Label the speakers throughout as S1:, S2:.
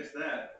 S1: Missed that.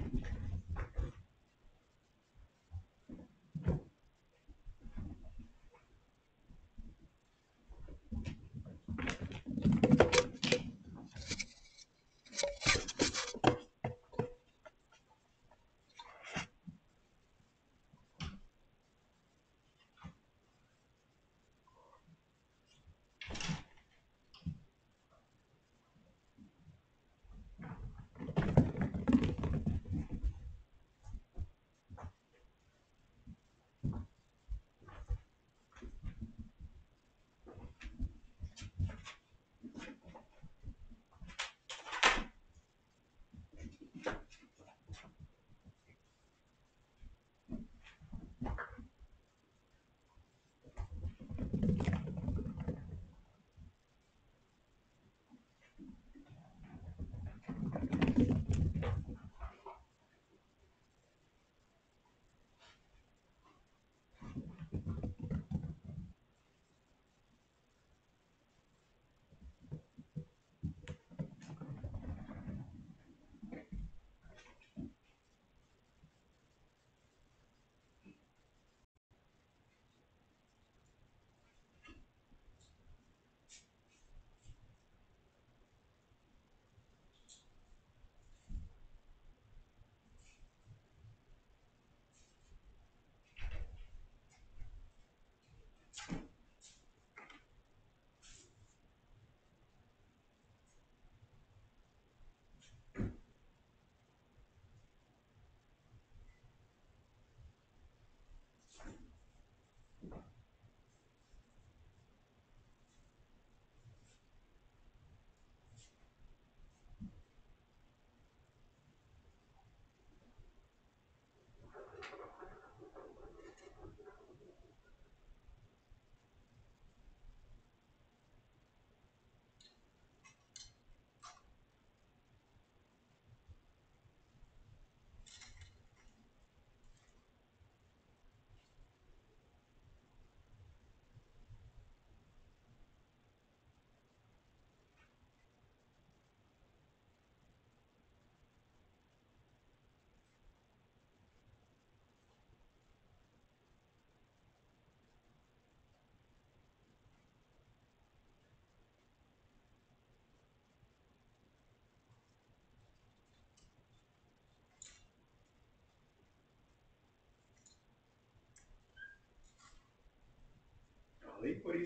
S1: Golly, what do you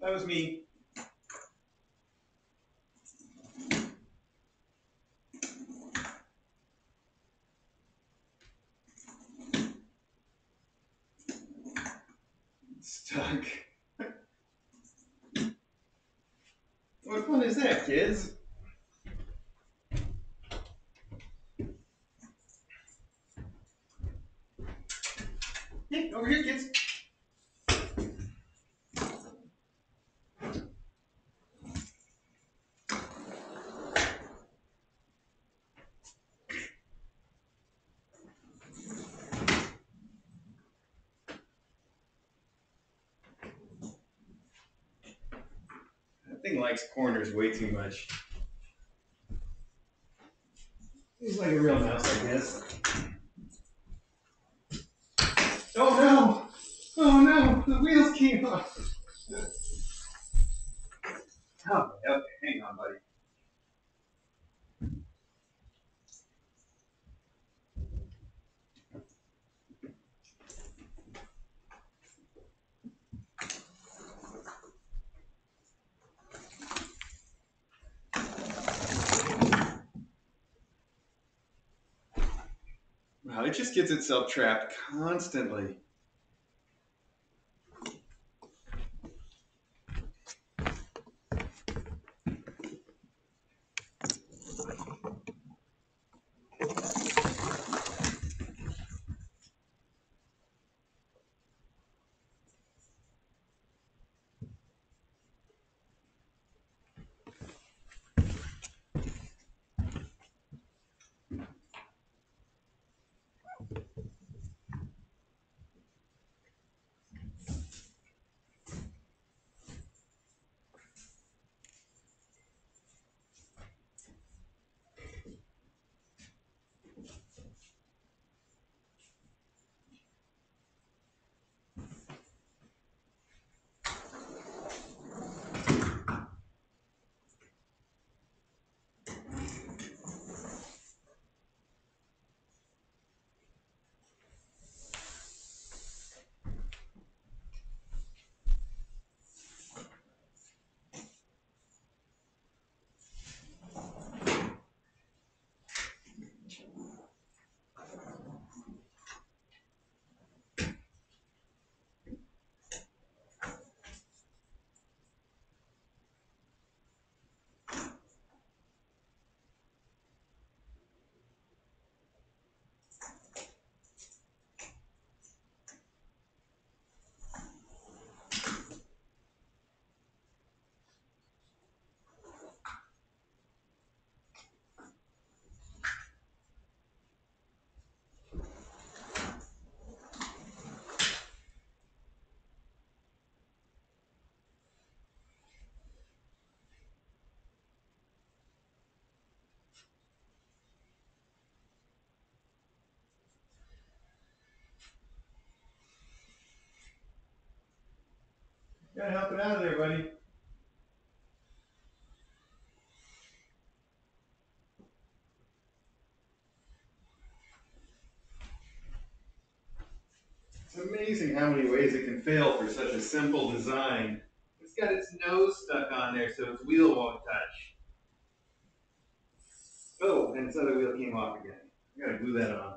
S1: that was me. Stuck. what fun is that, kids? Hey, over here, kids. That thing likes corners way too much. He's like a real mouse, I guess. Oh no! Oh no! The wheels came off. Oh, okay, hang on, buddy. Wow, it just gets itself trapped constantly. Gotta help it out of there, buddy. It's amazing how many ways it can fail for such a simple design. It's got its nose stuck on there so its wheel won't touch. Oh, and its other wheel came off again. I gotta glue that on.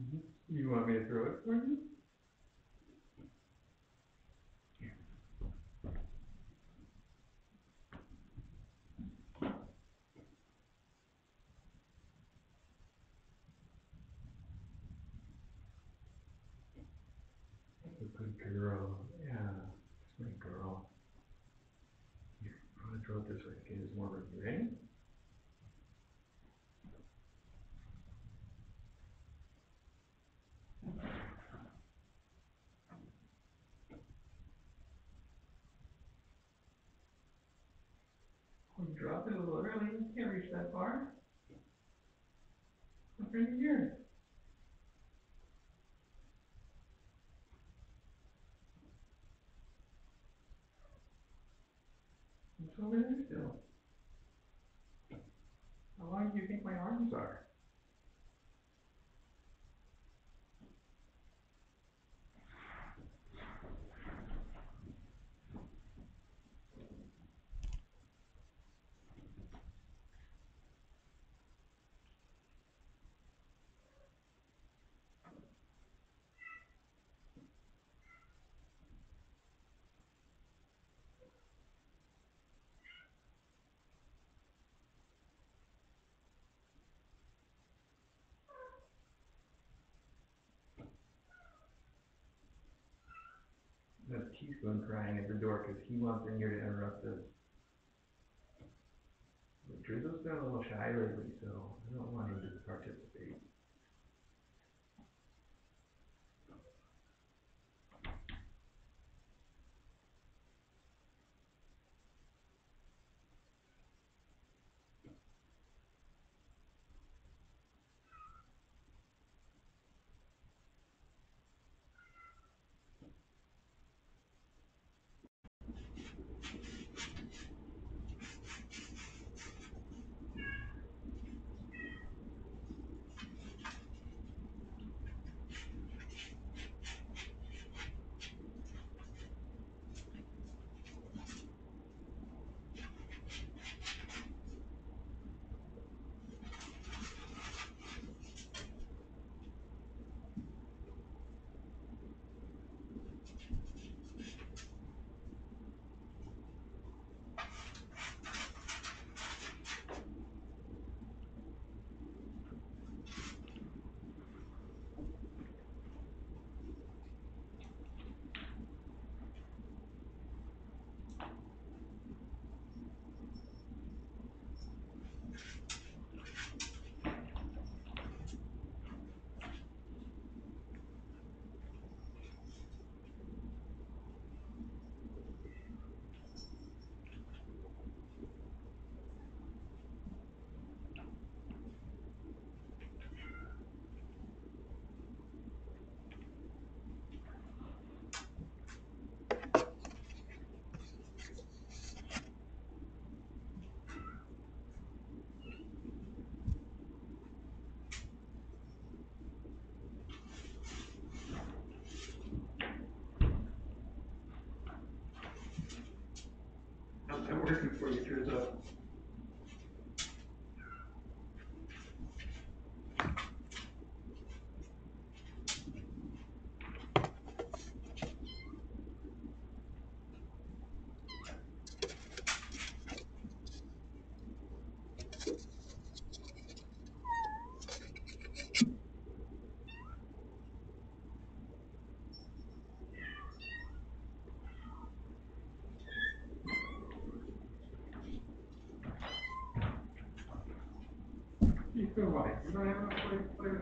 S1: Mm-hmm.
S2: You want me to throw it for you? Good girl, yeah, that's my girl. Here, I'm gonna throw it this way, okay, there's more room, you ready? Oh, you dropped it a little early, you can't reach that far. It's over there still. How long do you think my arms are? That's Teaspoon crying at the door because he wants in here to interrupt us. But Drizzle's been a little shy lately, so I don't want him to participate. Working for you, Drizzle? You like, you don't have enough play, play?